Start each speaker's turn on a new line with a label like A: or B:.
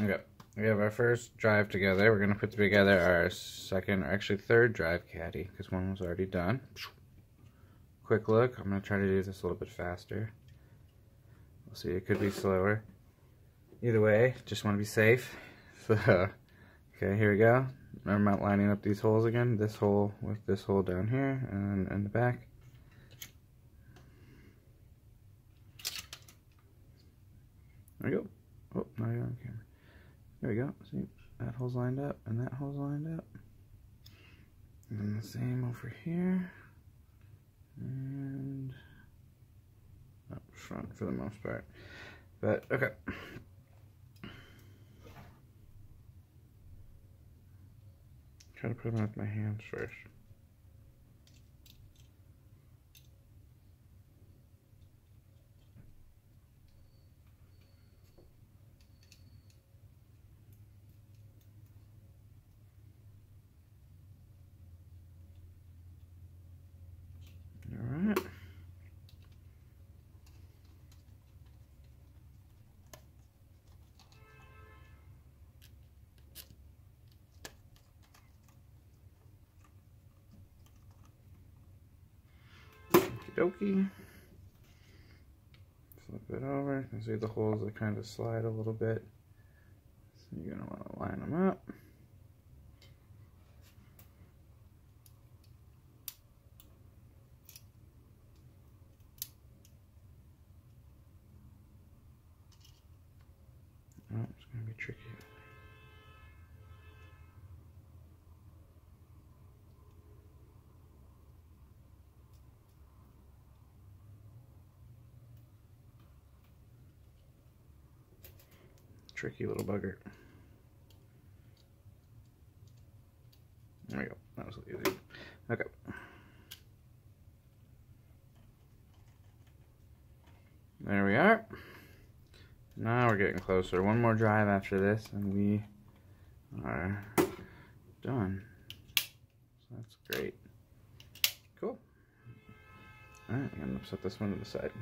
A: Okay, we have our first drive together. We're gonna put together our second, or actually third drive caddy, because one was already done. Quick look, I'm gonna try to do this a little bit faster. We'll see, it could be slower. Either way, just wanna be safe. So, okay, here we go. I'm not lining up these holes again. This hole with this hole down here, and in the back. There we go. Oh, you're on camera. There we go. See, that hole's lined up and that hole's lined up. And the same over here. And up front for the most part. But, okay. Try to put them with my hands first. Dokie. Flip it over. You see the holes that kind of slide a little bit. So you're going to want to line them up. Oh, it's going to be tricky. Tricky little bugger. There we go. That was easy. Okay. There we are. Now we're getting closer. One more drive after this and we are done. So that's great. Cool. Alright, I'm going to set this one to the side.